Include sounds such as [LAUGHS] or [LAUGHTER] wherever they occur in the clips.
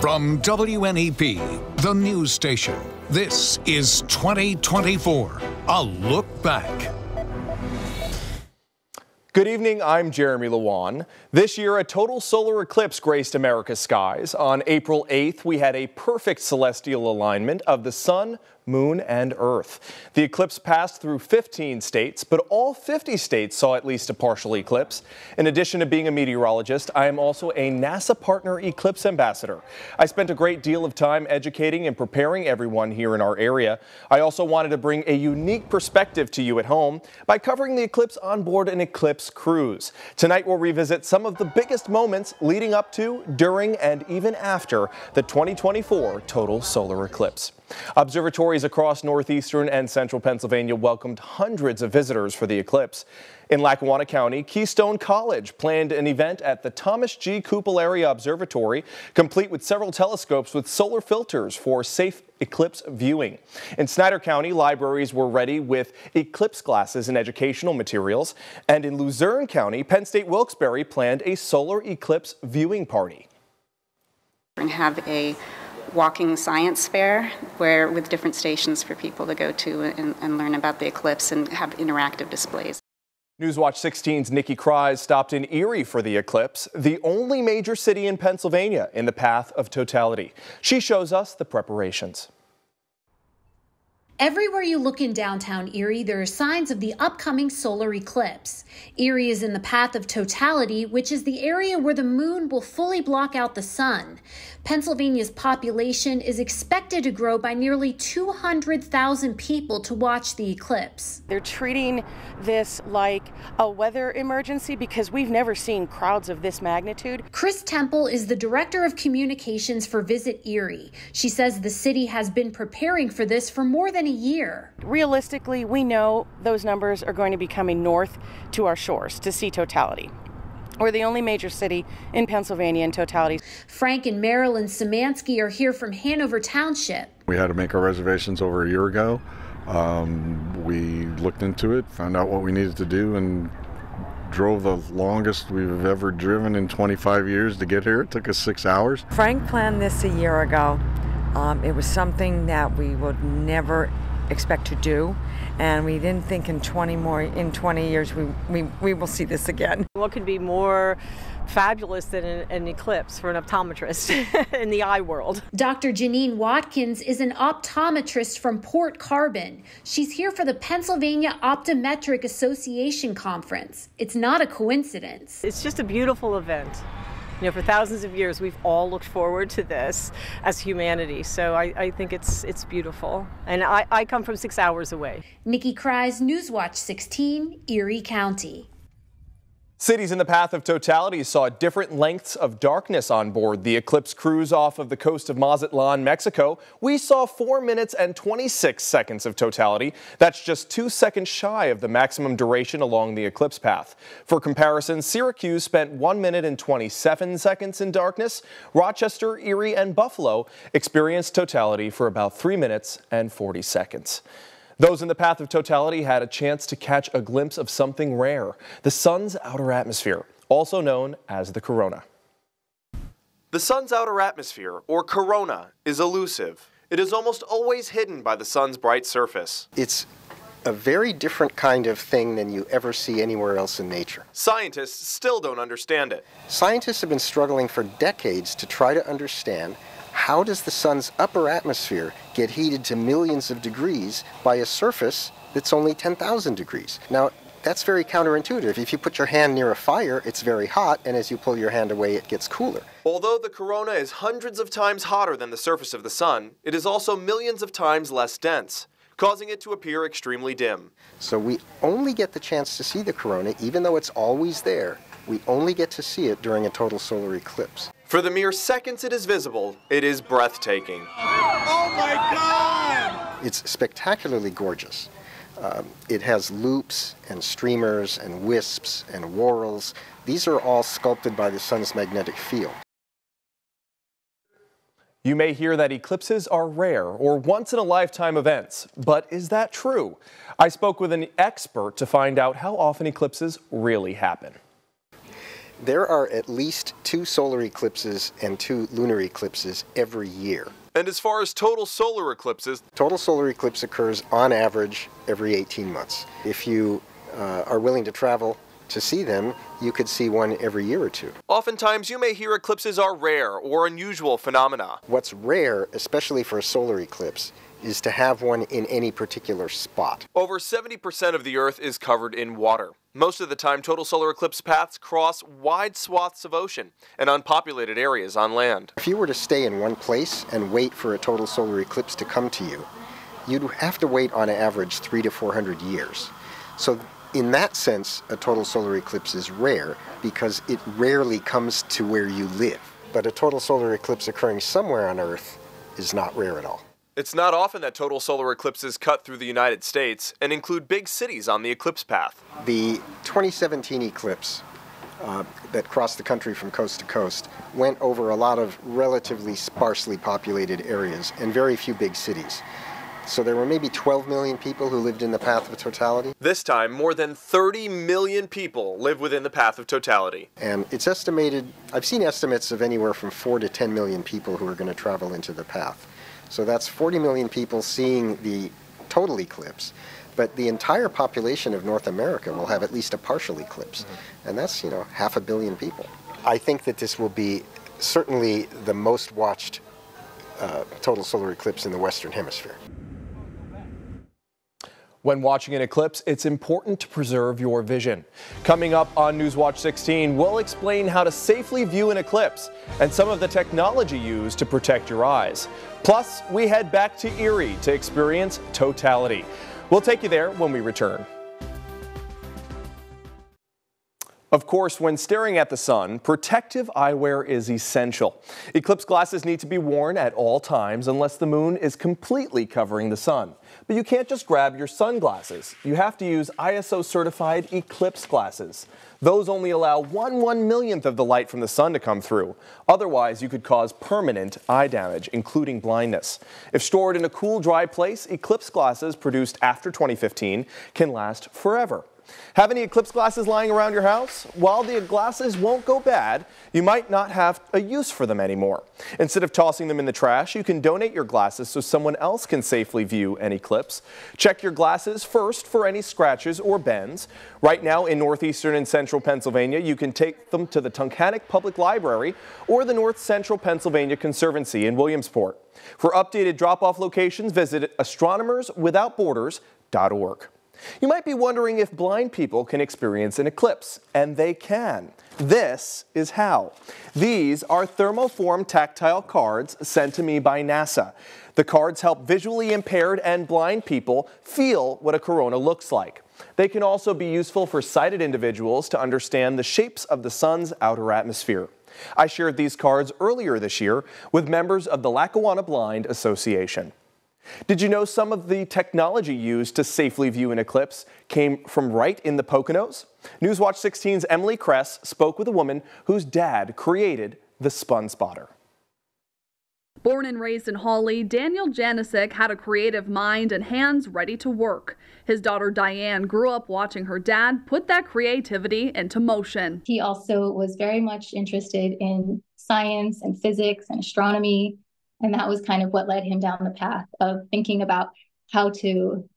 From WNEP, the news station, this is 2024, a look back. Good evening, I'm Jeremy Lewan. This year, a total solar eclipse graced America's skies. On April 8th, we had a perfect celestial alignment of the sun, moon, and earth. The eclipse passed through 15 states, but all 50 states saw at least a partial eclipse. In addition to being a meteorologist, I am also a NASA partner eclipse ambassador. I spent a great deal of time educating and preparing everyone here in our area. I also wanted to bring a unique perspective to you at home by covering the eclipse on board an eclipse cruise. Tonight we'll revisit some of the biggest moments leading up to, during, and even after the 2024 total solar eclipse. Observatories across northeastern and central Pennsylvania welcomed hundreds of visitors for the eclipse. In Lackawanna County, Keystone College planned an event at the Thomas G. Cupillari Observatory, complete with several telescopes with solar filters for safe eclipse viewing. In Snyder County, libraries were ready with eclipse glasses and educational materials. And in Luzerne County, Penn State Wilkes-Barre planned a solar eclipse viewing party. And have a walking science fair where with different stations for people to go to and, and learn about the eclipse and have interactive displays. Newswatch 16's Nikki Krize stopped in Erie for the eclipse, the only major city in Pennsylvania in the path of totality. She shows us the preparations. Everywhere you look in downtown Erie, there are signs of the upcoming solar eclipse. Erie is in the path of totality, which is the area where the moon will fully block out the sun. Pennsylvania's population is expected to grow by nearly 200,000 people to watch the eclipse. They're treating this like a weather emergency because we've never seen crowds of this magnitude. Chris Temple is the director of communications for Visit Erie. She says the city has been preparing for this for more than a year. Realistically, we know those numbers are going to be coming north to our shores to see totality. We're the only major city in Pennsylvania in totality. Frank and Marilyn Samansky are here from Hanover Township. We had to make our reservations over a year ago. Um, we looked into it, found out what we needed to do, and drove the longest we've ever driven in 25 years to get here. It took us six hours. Frank planned this a year ago. Um, it was something that we would never expect to do. And we didn't think in 20 more in 20 years we, we, we will see this again. [LAUGHS] What could be more fabulous than an, an eclipse for an optometrist [LAUGHS] in the eye world? Dr janine watkins is an optometrist from port carbon. She's here for the pennsylvania optometric association conference. It's not a coincidence. It's just a beautiful event you know, for thousands of years, we've all looked forward to this as humanity. So I, I think it's it's beautiful. And I, I come from six hours away. Nikki Krize, Newswatch 16, Erie County. Cities in the path of totality saw different lengths of darkness on board the Eclipse cruise off of the coast of Mazatlan, Mexico. We saw 4 minutes and 26 seconds of totality. That's just 2 seconds shy of the maximum duration along the Eclipse path. For comparison, Syracuse spent 1 minute and 27 seconds in darkness. Rochester, Erie, and Buffalo experienced totality for about 3 minutes and 40 seconds. Those in the path of totality had a chance to catch a glimpse of something rare, the sun's outer atmosphere, also known as the corona. The sun's outer atmosphere, or corona, is elusive. It is almost always hidden by the sun's bright surface. It's a very different kind of thing than you ever see anywhere else in nature. Scientists still don't understand it. Scientists have been struggling for decades to try to understand how does the sun's upper atmosphere get heated to millions of degrees by a surface that's only 10,000 degrees? Now, that's very counterintuitive. If you put your hand near a fire, it's very hot, and as you pull your hand away, it gets cooler. Although the corona is hundreds of times hotter than the surface of the sun, it is also millions of times less dense, causing it to appear extremely dim. So we only get the chance to see the corona, even though it's always there. We only get to see it during a total solar eclipse. For the mere seconds it is visible, it is breathtaking. Oh my God! It's spectacularly gorgeous. Um, it has loops and streamers and wisps and whorls. These are all sculpted by the sun's magnetic field. You may hear that eclipses are rare or once in a lifetime events, but is that true? I spoke with an expert to find out how often eclipses really happen. There are at least two solar eclipses and two lunar eclipses every year. And as far as total solar eclipses, total solar eclipse occurs on average every 18 months. If you uh, are willing to travel to see them, you could see one every year or two. Oftentimes, you may hear eclipses are rare or unusual phenomena. What's rare, especially for a solar eclipse, is to have one in any particular spot. Over 70% of the Earth is covered in water. Most of the time, total solar eclipse paths cross wide swaths of ocean and unpopulated areas on land. If you were to stay in one place and wait for a total solar eclipse to come to you, you'd have to wait on average three to 400 years. So in that sense, a total solar eclipse is rare because it rarely comes to where you live. But a total solar eclipse occurring somewhere on Earth is not rare at all. It's not often that total solar eclipses cut through the United States and include big cities on the eclipse path. The 2017 eclipse uh, that crossed the country from coast to coast went over a lot of relatively sparsely populated areas and very few big cities. So there were maybe 12 million people who lived in the path of totality. This time, more than 30 million people live within the path of totality. And it's estimated, I've seen estimates of anywhere from 4 to 10 million people who are going to travel into the path. So that's 40 million people seeing the total eclipse. But the entire population of North America will have at least a partial eclipse. Mm-hmm. And that's, you know, half a billion people. I think that this will be certainly the most watched uh, total solar eclipse in the Western Hemisphere. When watching an eclipse, it's important to preserve your vision. Coming up on Newswatch 16, we'll explain how to safely view an eclipse and some of the technology used to protect your eyes. Plus, we head back to Erie to experience totality. We'll take you there when we return. Of course, when staring at the sun, protective eyewear is essential. Eclipse glasses need to be worn at all times unless the moon is completely covering the sun. But you can't just grab your sunglasses. You have to use ISO certified eclipse glasses. Those only allow one one millionth of the light from the sun to come through. Otherwise, you could cause permanent eye damage, including blindness. If stored in a cool, dry place, eclipse glasses produced after 2015 can last forever. Have any eclipse glasses lying around your house? While the glasses won't go bad, you might not have a use for them anymore. Instead of tossing them in the trash, you can donate your glasses so someone else can safely view an eclipse. Check your glasses first for any scratches or bends. Right now in northeastern and central Pennsylvania, you can take them to the Tunkhannock Public Library or the North Central Pennsylvania Conservancy in Williamsport. For updated drop-off locations, visit astronomerswithoutborders.org. You might be wondering if blind people can experience an eclipse, and they can. This is how. These are thermoform tactile cards sent to me by NASA. The cards help visually impaired and blind people feel what a corona looks like. They can also be useful for sighted individuals to understand the shapes of the sun's outer atmosphere. I shared these cards earlier this year with members of the Lackawanna Blind Association. Did you know some of the technology used to safely view an eclipse came from right in the Poconos? Newswatch 16's Emily Kress spoke with a woman whose dad created the Sun Spotter. Born and raised in Hawley, Daniel Janicek had a creative mind and hands ready to work. His daughter Diane grew up watching her dad put that creativity into motion. He also was very much interested in science and physics and astronomy. And that was kind of what led him down the path of thinking about how to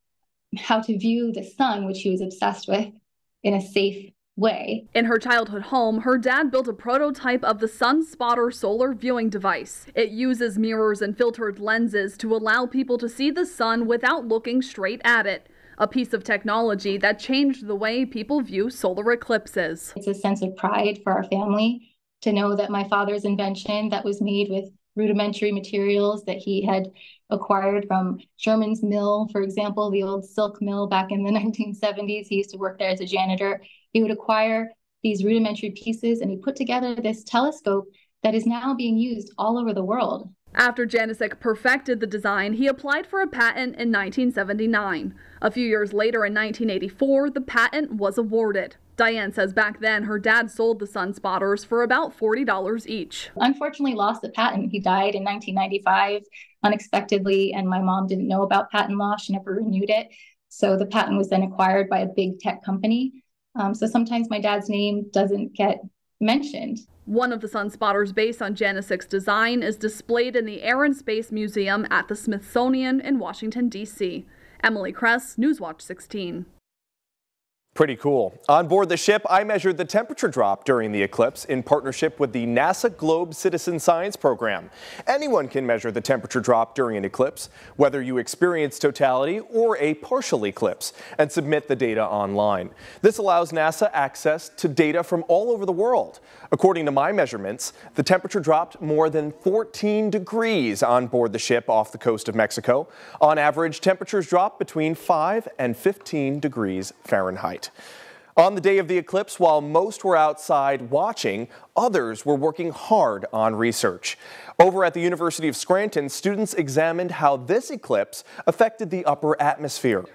how to view the sun, which he was obsessed with, in a safe way. In her childhood home, her dad built a prototype of the Sun Spotter solar viewing device. It uses mirrors and filtered lenses to allow people to see the sun without looking straight at it. A piece of technology that changed the way people view solar eclipses. It's a sense of pride for our family to know that my father's invention that was made with rudimentary materials that he had acquired from Sherman's Mill, for example, the old silk mill back in the [LAUGHS] 1970s. He used to work there as a janitor. He would acquire these rudimentary pieces and he put together this telescope that is now being used all over the world. After Janicek perfected the design, he applied for a patent in 1979. A few years later, in 1984, the patent was awarded. Diane says back then her dad sold the sun spotters for about $40 each. Unfortunately, lost the patent. He died in 1995 unexpectedly, and my mom didn't know about patent law. She never renewed it. So the patent was then acquired by a big tech company. Um, so sometimes my dad's name doesn't get mentioned. One of the sun spotters based on Janicek's design is displayed in the Air and Space Museum at the Smithsonian in Washington, D.C. Emily Kress, Newswatch 16. Pretty cool. On board the ship, I measured the temperature drop during the eclipse in partnership with the NASA Globe Citizen Science Program. Anyone can measure the temperature drop during an eclipse, whether you experience totality or a partial eclipse, and submit the data online. This allows NASA access to data from all over the world. According to my measurements, the temperature dropped more than 14 degrees on board the ship off the coast of Mexico. On average, temperatures drop between 5 and 15 degrees Fahrenheit. On the day of the eclipse, while most were outside watching, others were working hard on research. Over at the University of Scranton, students examined how this eclipse affected the upper atmosphere.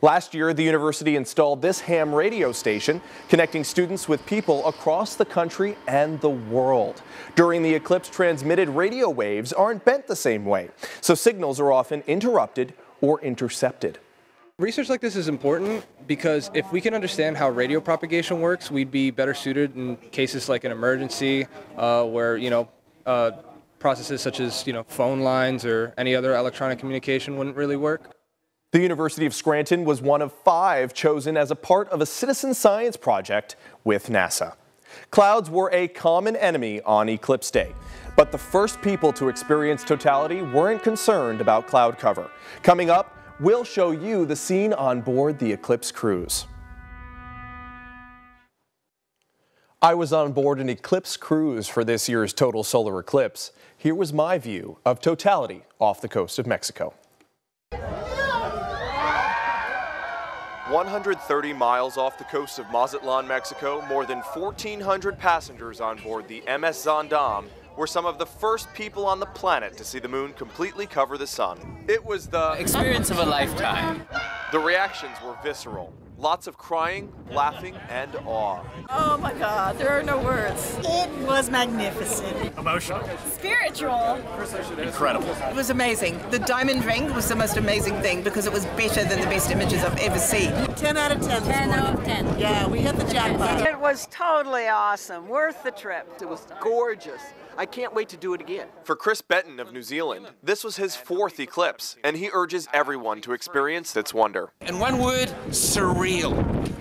Last year, the university installed this ham radio station, connecting students with people across the country and the world. During the eclipse, transmitted radio waves aren't bent the same way, so signals are often interrupted or intercepted. Research like this is important because if we can understand how radio propagation works, we'd be better suited in cases like an emergency uh, where, you know, uh, processes such as, you know, phone lines or any other electronic communication wouldn't really work. The University of Scranton was one of five chosen as a part of a citizen science project with NASA. Clouds were a common enemy on Eclipse Day, but the first people to experience totality weren't concerned about cloud cover. Coming up, we'll show you the scene on board the Eclipse cruise. I was on board an Eclipse cruise for this year's total solar eclipse. Here was my view of totality off the coast of Mexico. 130 miles off the coast of Mazatlan, Mexico, more than 1,400 passengers on board the MS Zaandam were some of the first people on the planet to see the moon completely cover the sun. It was the experience of a lifetime. The reactions were visceral. Lots of crying, laughing, and awe. Oh my God, there are no words. It was magnificent. Emotional. Spiritual. Incredible. It was amazing. The diamond ring was the most amazing thing because it was better than the best images I've ever seen. 10 out of 10. 10 out of 10. Yeah, we hit the jackpot. It was totally awesome. Worth the trip. It was gorgeous. I can't wait to do it again. For Chris Benton of New Zealand, this was his fourth eclipse, and he urges everyone to experience its wonder. In one word, surreal.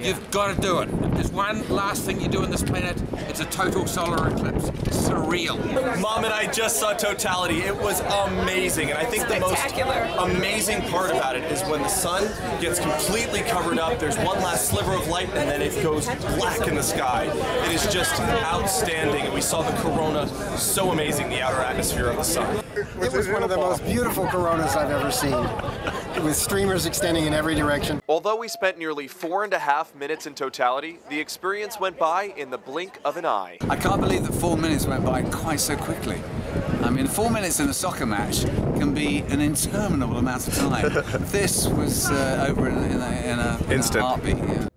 You've got to do it. If there's one last thing you do on this planet, it's a total solar eclipse. surreal. Mom and I just saw totality. It was amazing, and I think the most amazing part about it is when the sun gets completely covered up, there's one last sliver of light, and then it goes black in the sky. It is just outstanding, and we saw the corona so amazing, the outer atmosphere of the sun. It was one of the most beautiful coronas I've ever seen, with streamers extending in every direction. Although we spent nearly four and a half minutes in totality, the experience went by in the blink of an eye. I can't believe that four minutes went by quite so quickly. I mean, four minutes in a soccer match can be an interminable amount of time. [LAUGHS] this was uh, over in, in, a, in, a, in a heartbeat. Yeah.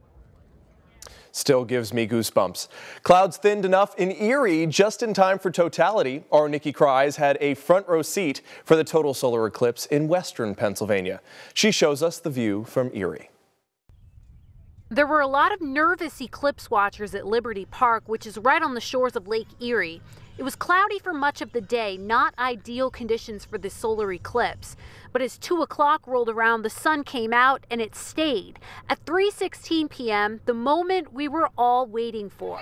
Still gives me goosebumps. Clouds thinned enough in Erie just in time for totality. Our Nikki Krize had a front row seat for the total solar eclipse in western Pennsylvania. She shows us the view from Erie. There were a lot of nervous eclipse watchers at Liberty Park, which is right on the shores of Lake Erie. It was cloudy for much of the day, not ideal conditions for the solar eclipse. But as 2 o'clock rolled around, the sun came out and it stayed. At 3.16 p.m., the moment we were all waiting for.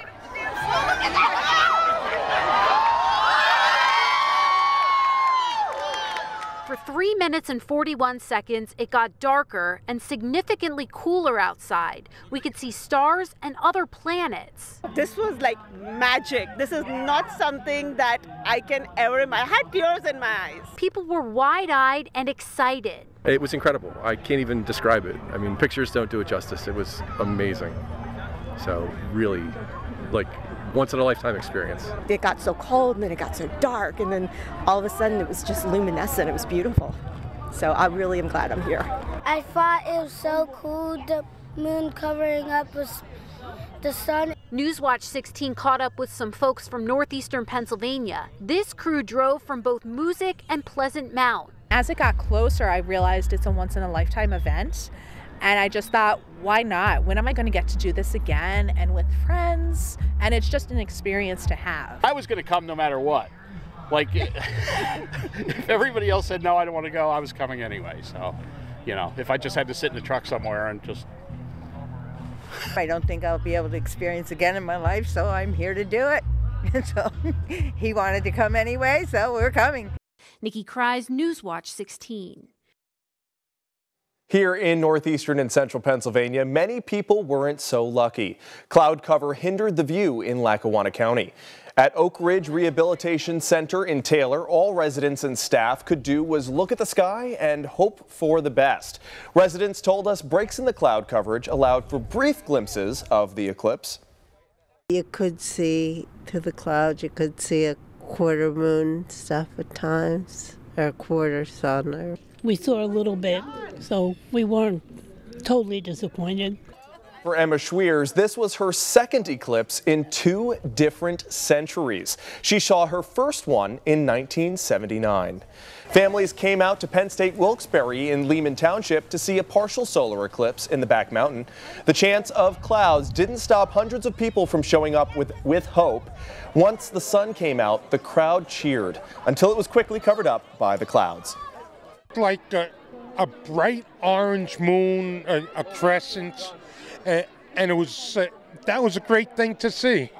For 3 minutes and 41 seconds, it got darker and significantly cooler outside. We could see stars and other planets. This was like magic. This is not something that I can ever imagine. I had tears in my eyes. People were wide eyed and excited. It was incredible. I can't even describe it. I mean, pictures don't do it justice. It was amazing. So, really, like, once in a lifetime experience. It got so cold and then it got so dark and then all of a sudden it was just luminescent. It was beautiful. So I really am glad I'm here. I thought it was so cool the moon covering up with the sun. Newswatch 16 caught up with some folks from northeastern Pennsylvania. This crew drove from both Moosic and Pleasant Mount. As it got closer, I realized it's a once in a lifetime event And I just thought, why not? When am I going to get to do this again and with friends? And it's just an experience to have. I was going to come no matter what. Like, [LAUGHS] if everybody else said no, I don't want to go, I was coming anyway. So, you know, if I just had to sit in a truck somewhere and just. I don't think I'll be able to experience again in my life, so I'm here to do it. [LAUGHS] And so he wanted to come anyway, so we're coming. Nikki Krize, Newswatch 16. Here in northeastern and central Pennsylvania, many people weren't so lucky. Cloud cover hindered the view in Lackawanna County. At Oak Ridge Rehabilitation Center in Taylor, all residents and staff could do was look at the sky and hope for the best. Residents told us breaks in the cloud coverage allowed for brief glimpses of the eclipse. You could see through the clouds, you could see a quarter moon stuff at times, or a quarter sun. We saw a little bit, so we weren't totally disappointed. For Emma Schweers, this was her second eclipse in two different centuries. She saw her first one in 1979. Families came out to Penn State Wilkes-Barre in Lehman Township to see a partial solar eclipse in the back mountain. The chance of clouds didn't stop hundreds of people from showing up with, with hope. Once the sun came out, the crowd cheered until it was quickly covered up by the clouds. Like a, a bright orange moon, a, a crescent, and it was uh, that was a great thing to see.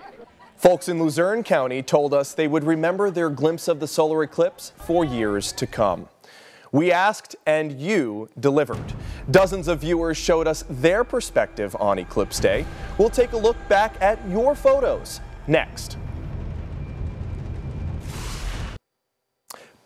Folks in Luzerne County told us they would remember their glimpse of the solar eclipse for years to come. We asked and you delivered. Dozens of viewers showed us their perspective on Eclipse Day. We'll take a look back at your photos next.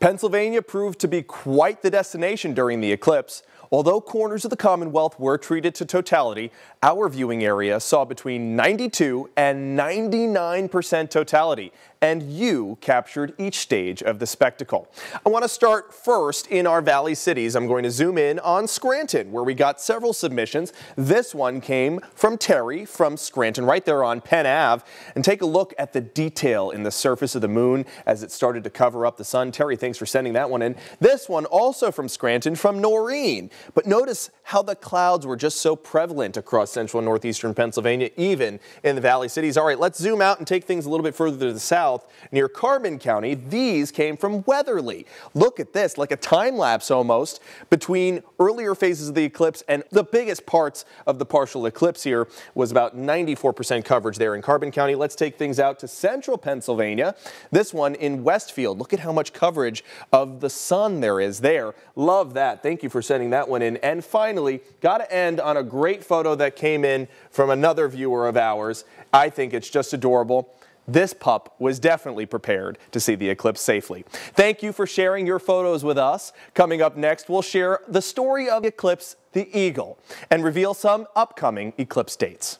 Pennsylvania proved to be quite the destination during the eclipse. Although corners of the Commonwealth were treated to totality, our viewing area saw between 92 and 99% totality, and you captured each stage of the spectacle. I want to start first in our Valley cities. I'm going to zoom in on Scranton, where we got several submissions. This one came from Terry from Scranton, right there on Penn Ave. And take a look at the detail in the surface of the moon as it started to cover up the sun. Terry, thanks for sending that one in. This one also from Scranton from Noreen. But notice how the clouds were just so prevalent across central and northeastern Pennsylvania, even in the Valley cities. All right, let's zoom out and take things a little bit further to the south south near Carbon County. These came from Weatherly. Look at this, like a time lapse almost between earlier phases of the eclipse and the biggest parts of the partial eclipse here was about 94% coverage there in Carbon County. Let's take things out to central Pennsylvania. This one in Westfield. Look at how much coverage of the sun there is there. Love that. Thank you for sending that one in. And finally, got to end on a great photo that came in from another viewer of ours. I think it's just adorable. This pup was definitely prepared to see the eclipse safely. Thank you for sharing your photos with us. Coming up next, we'll share the story of Eclipse the Eagle and reveal some upcoming eclipse dates.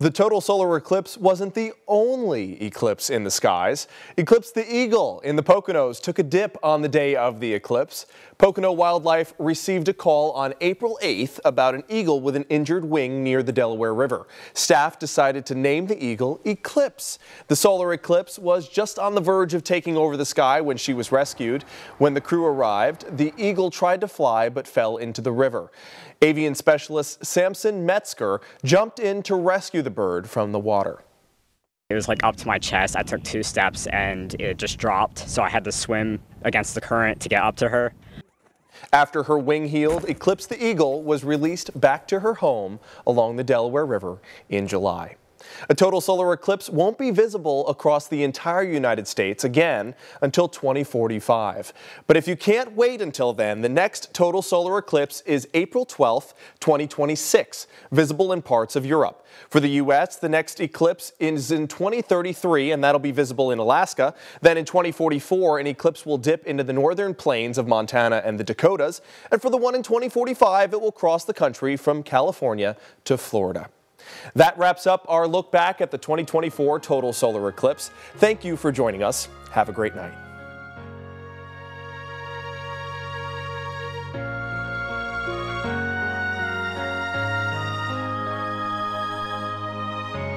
The total solar eclipse wasn't the only eclipse in the skies. Eclipse the Eagle in the Poconos took a dip on the day of the eclipse. Pocono Wildlife received a call on April 8th about an eagle with an injured wing near the Delaware River. Staff decided to name the eagle Eclipse. The solar eclipse was just on the verge of taking over the sky when she was rescued. When the crew arrived, the eagle tried to fly but fell into the river. Avian specialist Samson Metzger jumped in to rescue the bird from the water. It was like up to my chest. I took two steps and it just dropped. So I had to swim against the current to get up to her. After her wing healed, Eclipse the Eagle was released back to her home along the Delaware River in July. A total solar eclipse won't be visible across the entire United States again until 2045. But if you can't wait until then, the next total solar eclipse is April 12, 2026, visible in parts of Europe. For the U.S., the next eclipse is in 2033, and that'll be visible in Alaska. Then in 2044, an eclipse will dip into the northern plains of Montana and the Dakotas. And for the one in 2045, it will cross the country from California to Florida. That wraps up our look back at the 2024 total solar eclipse. Thank you for joining us. Have a great night.